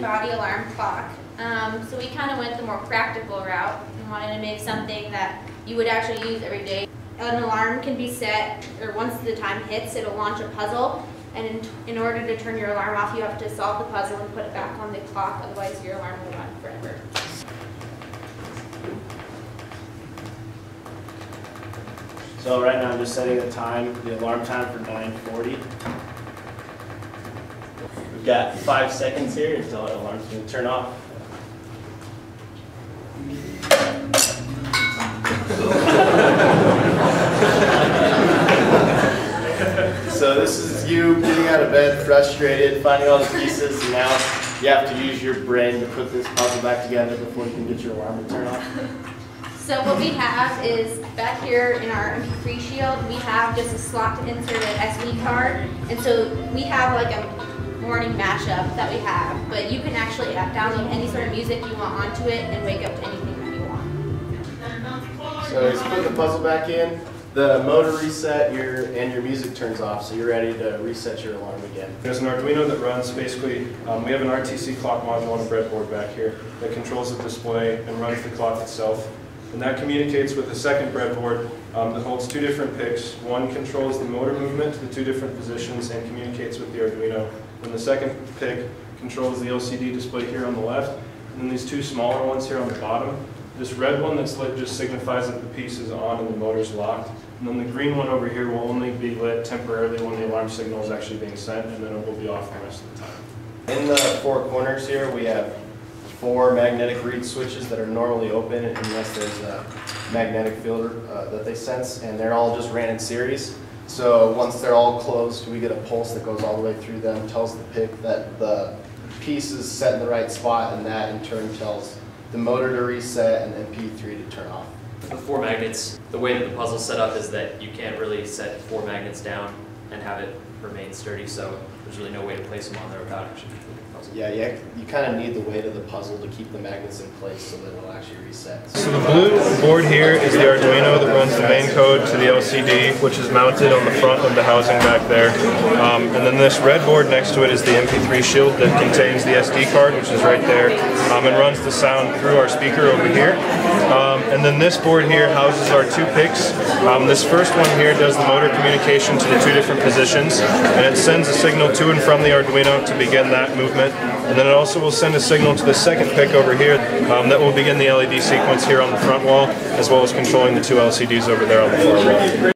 body alarm clock. Um, so we kind of went the more practical route and wanted to make something that you would actually use every day. An alarm can be set, or once the time hits, it'll launch a puzzle. And in, in order to turn your alarm off, you have to solve the puzzle and put it back on the clock, otherwise your alarm will run forever. So right now I'm just setting the time, the alarm time for 9:40. We've got five seconds here until the alarm's gonna turn off. So this is you getting out of bed, frustrated, finding all the pieces, and now you have to use your brain to put this puzzle back together before you can get your alarm to turn off. So what we have is back here in our MP3 shield, we have just a slot to insert an SD card. And so we have like a morning mashup that we have, but you can actually download any sort of music you want onto it and wake up to anything that you want. So just put the puzzle back in, the motor reset your, and your music turns off, so you're ready to reset your alarm again. There's an Arduino that runs basically, um, we have an RTC clock module on a breadboard back here that controls the display and runs the clock itself. And that communicates with a second breadboard um, that holds two different PICs. One controls the motor movement to the two different positions and communicates with the Arduino. And the second PIC controls the LCD display here on the left. And then these two smaller ones here on the bottom. This red one that's lit just signifies that the piece is on and the motor's locked. And then the green one over here will only be lit temporarily when the alarm signal is actually being sent, and then it will be off the rest of the time. In the four corners here, we have four magnetic reed switches that are normally open unless there's a magnetic field uh, that they sense, and they're all just ran in series. So once they're all closed, we get a pulse that goes all the way through them, tells the PIC that the piece is set in the right spot, and that in turn tells the motor to reset and MP3 to turn off. The four magnets, the way that the puzzle's set up is that you can't really set four magnets down and have it remain sturdy, so there's really no way to place them on there without actually completing the puzzle. Yeah, yeah, you kind of need the weight of the puzzle to keep the magnets in place so that it'll actually reset. So the blue board here is the Arduino that runs the main code to the LCD, which is mounted on the front of the housing back there. Um, and then this red board next to it is the MP3 shield that contains the SD card, which is right there, um, and runs the sound through our speaker over here. Um, and then this board here houses our two PICs. Um, this first one here does the motor communication to the two different positions, and it sends a signal to and from the Arduino to begin that movement. And then it also will send a signal to the second PIC over here um, that will begin the LED sequence here on the front wall, as well as controlling the two LCDs over there on the far wall.